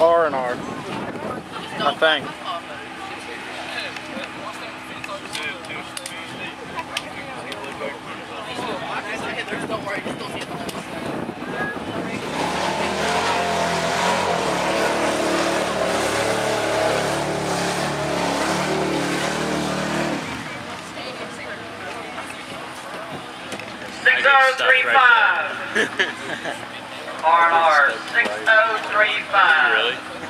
R and R. I think. Six oh three five. R and R six oh three five. Really?